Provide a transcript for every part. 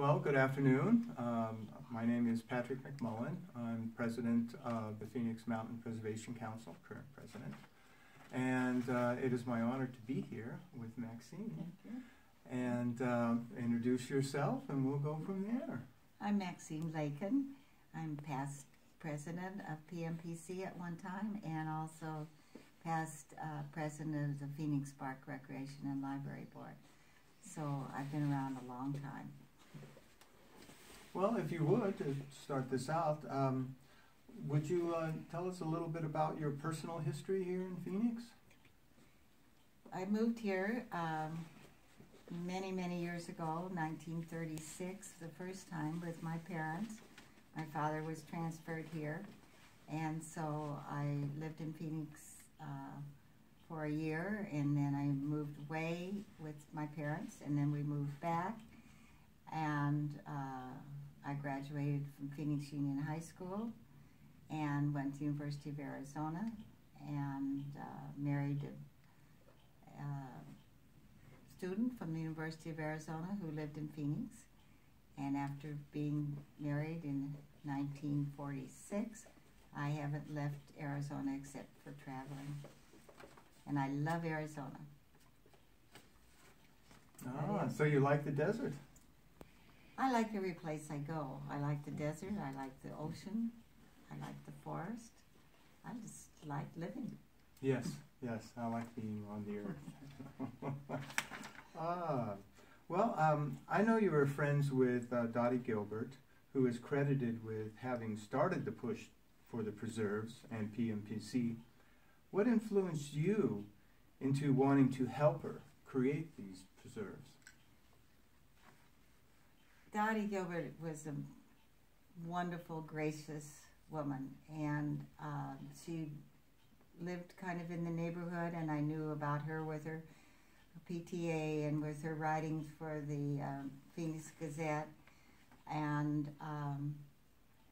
Well, good afternoon. Um, my name is Patrick McMullen. I'm president of the Phoenix Mountain Preservation Council, current president. And uh, it is my honor to be here with Maxine. And um, introduce yourself, and we'll go from there. I'm Maxine Lakin. I'm past president of PMPC at one time and also past uh, president of the Phoenix Park Recreation and Library Board. So I've been around a long time. Well, if you would, to start this out, um, would you uh, tell us a little bit about your personal history here in Phoenix? I moved here um, many, many years ago, 1936, the first time with my parents. My father was transferred here, and so I lived in Phoenix uh, for a year, and then I moved away with my parents, and then we moved back, and uh, I graduated from Phoenix Union High School, and went to University of Arizona, and uh, married a uh, student from the University of Arizona who lived in Phoenix. And after being married in 1946, I haven't left Arizona except for traveling. And I love Arizona. Ah, so you like the desert? I like every place I go. I like the desert, I like the ocean, I like the forest. I just like living. Yes, yes, I like being on the earth. ah, well, um, I know you were friends with uh, Dottie Gilbert, who is credited with having started the push for the preserves and PMPC. What influenced you into wanting to help her create these preserves? Dottie Gilbert was a wonderful, gracious woman, and um, she lived kind of in the neighborhood, and I knew about her with her PTA and with her writings for the um, Phoenix Gazette, and um,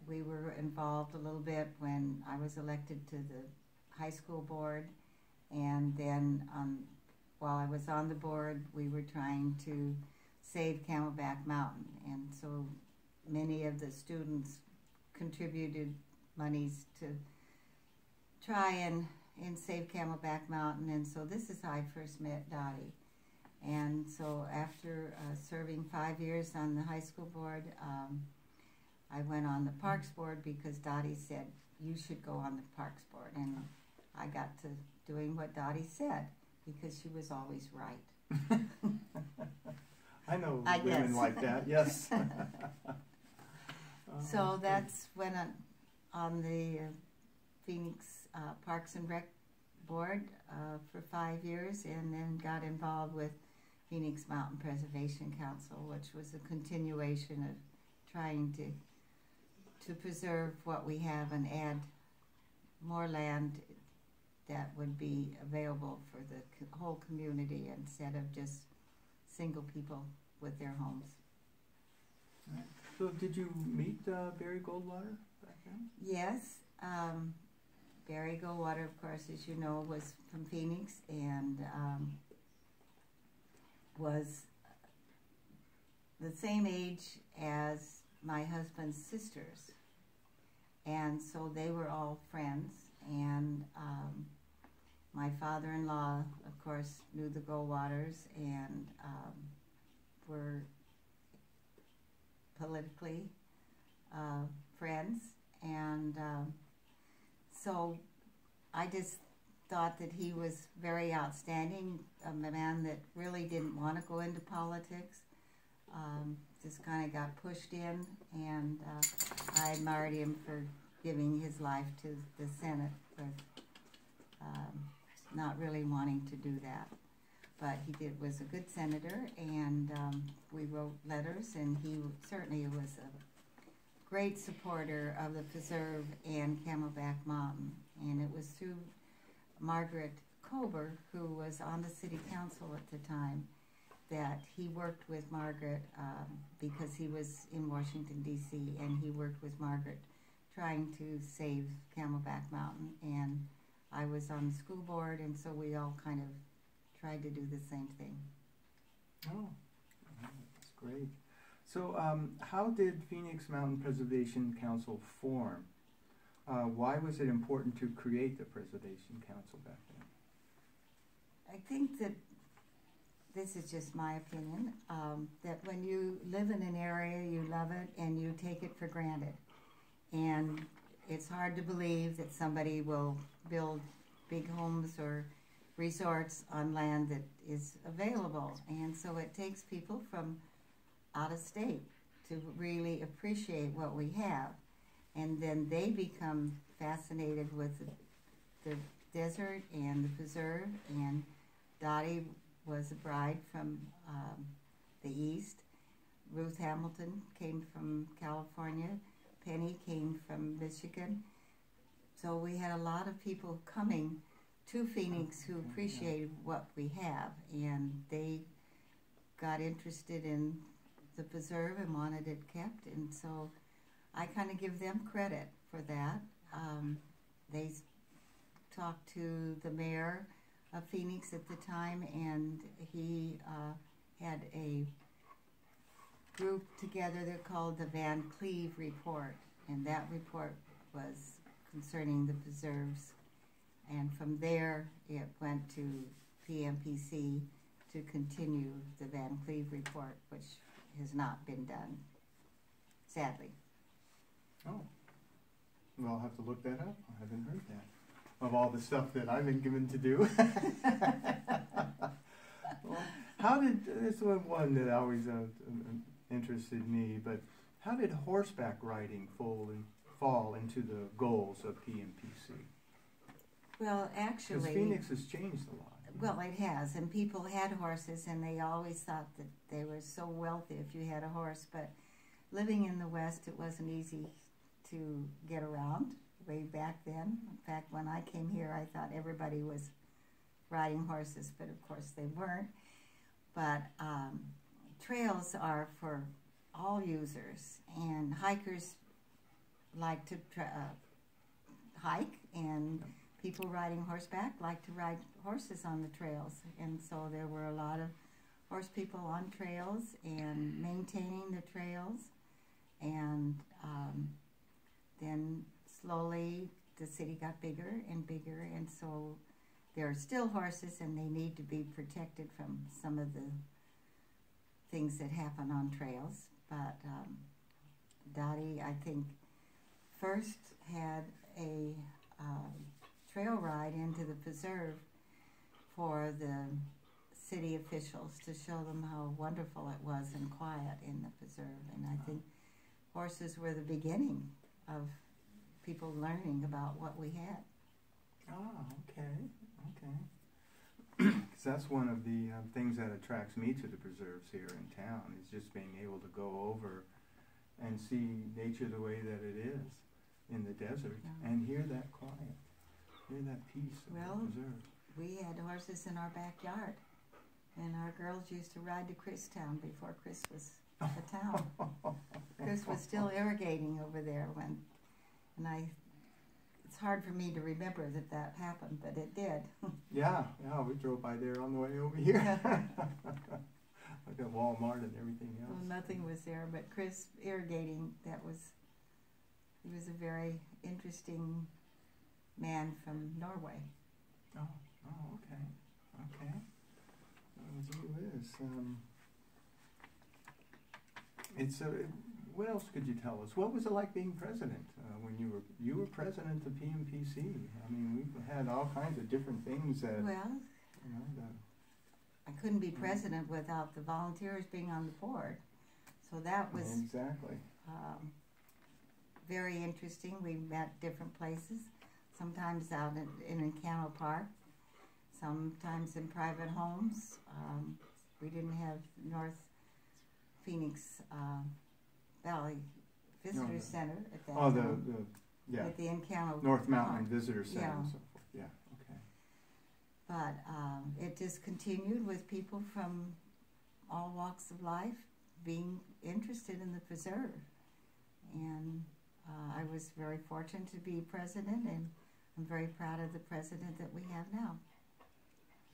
we were involved a little bit when I was elected to the high school board, and then um, while I was on the board, we were trying to save Camelback Mountain, and so many of the students contributed monies to try and, and save Camelback Mountain. And so this is how I first met Dottie. And so after uh, serving five years on the high school board, um, I went on the Parks Board because Dottie said, you should go on the Parks Board. And I got to doing what Dottie said because she was always right. I know I women guess. like that, yes. Oh, So that's when on, on the uh, Phoenix uh, Parks and Rec Board uh, for five years, and then got involved with Phoenix Mountain Preservation Council, which was a continuation of trying to to preserve what we have and add more land that would be available for the whole community instead of just single people with their homes. So did you meet uh, Barry Goldwater back then? Yes, um, Barry Goldwater, of course, as you know, was from Phoenix and um, was the same age as my husband's sisters. And so they were all friends. And um, my father in law, of course, knew the Goldwaters and um, were politically uh, friends. And um, so I just thought that he was very outstanding, a man that really didn't want to go into politics. Um, just kind of got pushed in, and uh, I admired him for giving his life to the Senate with um, not really wanting to do that. But he did was a good senator, and um, we wrote letters, and he certainly was a great supporter of the preserve and Camelback Mountain. And it was through Margaret Kober, who was on the city council at the time, that he worked with Margaret um, because he was in Washington, D.C., and he worked with Margaret trying to save Camelback Mountain. And I was on the school board, and so we all kind of tried to do the same thing. Oh, that's great. So, um, how did Phoenix Mountain Preservation Council form? Uh, why was it important to create the Preservation Council back then? I think that this is just my opinion um, that when you live in an area, you love it and you take it for granted. And it's hard to believe that somebody will build big homes or resorts on land that is available. And so it takes people from out of state to really appreciate what we have. And then they become fascinated with the, the desert and the preserve. And Dottie was a bride from um, the east. Ruth Hamilton came from California. Penny came from Michigan. So we had a lot of people coming to Phoenix who appreciated what we have, and they got interested in the preserve and wanted it kept, and so I kind of give them credit for that. Um, they talked to the mayor of Phoenix at the time, and he uh, had a group together. They're called the Van Cleve Report, and that report was concerning the preserves. And from there, it went to PMPC to continue the Van Cleve report, which has not been done, sadly. Oh, well, I'll have to look that up. I haven't heard that. Of all the stuff that I've been given to do. well, how did, this was one that always uh, interested me, but how did horseback riding fall, in, fall into the goals of PMPC? Well, Because actually, Phoenix has changed a lot. well, it has, and people had horses, and they always thought that they were so wealthy if you had a horse. But living in the West, it wasn't easy to get around way back then. In fact, when I came here, I thought everybody was riding horses, but of course they weren't. But um, trails are for all users, and hikers like to tra- uh, hike, and people riding horseback like to ride horses on the trails. And so there were a lot of horse people on trails and maintaining the trails. And um, then slowly the city got bigger and bigger, and so there are still horses, and they need to be protected from some of the things that happen on trails. But um, Dottie, I think, first had a um, trail ride into the preserve for the city officials to show them how wonderful it was and quiet in the preserve. And I think horses were the beginning of people learning about what we had. Oh, okay, okay. Because that's one of the um, things that attracts me to the preserves here in town is just being able to go over and see nature the way that it is in the desert Yeah. and hear that quiet, that of Well, the preserve. We had horses in our backyard, and our girls used to ride to Christown before Chris was a town. Chris was still irrigating over there when, and I, it's hard for me to remember that that happened, but it did. Yeah, yeah, we drove by there on the way over here. Look at Walmart and everything else. Well, nothing was there, but Chris irrigating, that was, he was a very interesting man from Norway. Oh, oh, okay, okay. Uh, gee. Um, it's uh, what else could you tell us? What was it like being president uh, when you were you were president of PMPC? I mean, we've had all kinds of different things that Well, you know. The, I couldn't be president without the volunteers being on the board. So that was exactly. um, very interesting. We met different places, sometimes out in, in Encanto Park, sometimes in private homes. Um, we didn't have North Phoenix uh, Valley Visitor the- Center at that Oh, the, time. the yeah At the Encano North Mountain Park. Visitor Center Yeah. and so forth. Yeah. Okay. But um, it just continued with people from all walks of life being interested in the preserve. And uh, I was very fortunate to be president, and I'm very proud of the president that we have now.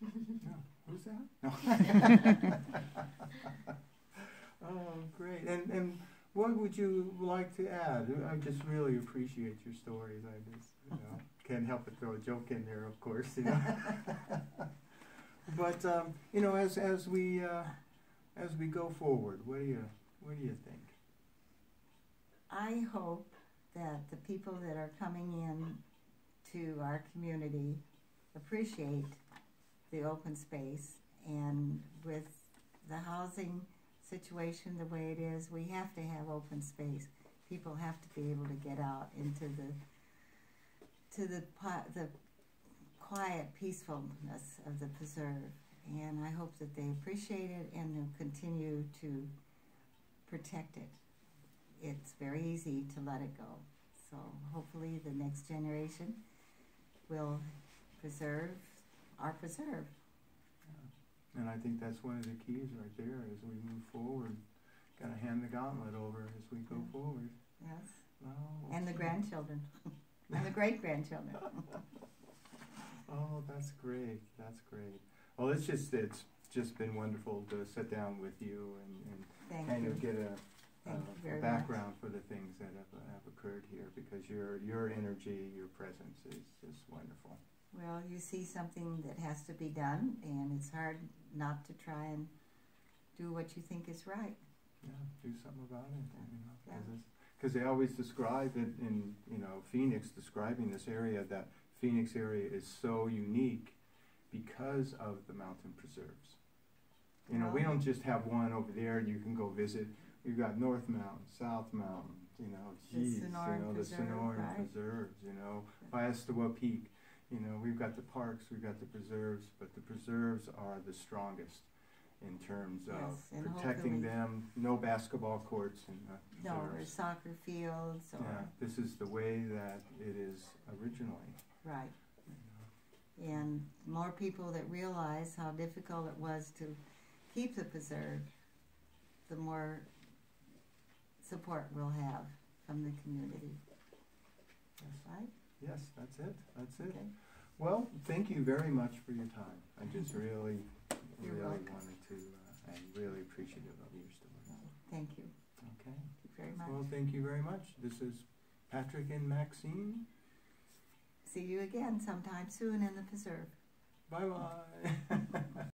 No. Who's that? No. Oh, great. And and what would you like to add? I just really appreciate your stories. I just you know can't help but throw a joke in there, of course. You know. but um, you know, as as we uh, as we go forward, what do you what do you think? I hope that the people that are coming in to our community appreciate the open space and with the housing situation the way it is, we have to have open space. People have to be able to get out into the to the the quiet peacefulness of the preserve, and I hope that they appreciate it and they'll continue to protect it. It's very easy to let it go. So hopefully the next generation will preserve our preserve. And I think that's one of the keys right there as we move forward. Got to hand the gauntlet over as we go forward. Yes. Oh, And the grandchildren. and the great grandchildren. Oh, that's great. That's great. Well, it's just it's just been wonderful to sit down with you and, and Thank kind you. of get a, Thank uh, you very a much. background for the things that have, have occurred here because your your energy, your presence is just wonderful. Well, you see something that has to be done, and it's hard not to try and do what you think is right. Yeah, do something about it. You know, Yeah. because they always describe it in you know Phoenix, describing this area that Phoenix area is so unique because of the mountain preserves. You know, we don't just have one over there you can go visit. We've got North Mountain, South Mountain, you know, The geez, you know, the Preserve, Sonoran right. preserves, you know, Piestewa Peak. You know, we've got the parks, we've got the preserves, but the preserves are the strongest in terms of Yes, protecting them. No basketball courts in the No, or soccer fields, or Yeah, this is the way that it is originally. right. you know. And more people that realize how difficult it was to keep the preserve, the more support we'll have from the community. Right? Yes, that's it. That's it. Okay. Well, thank you very much for your time. I just really, You're really welcome. wanted to, uh, I'm really appreciative of your story. Thank you. Okay. Thank you very much. Well, thank you very much. This is Patrick and Maxine. See you again sometime soon in the preserve. Bye bye.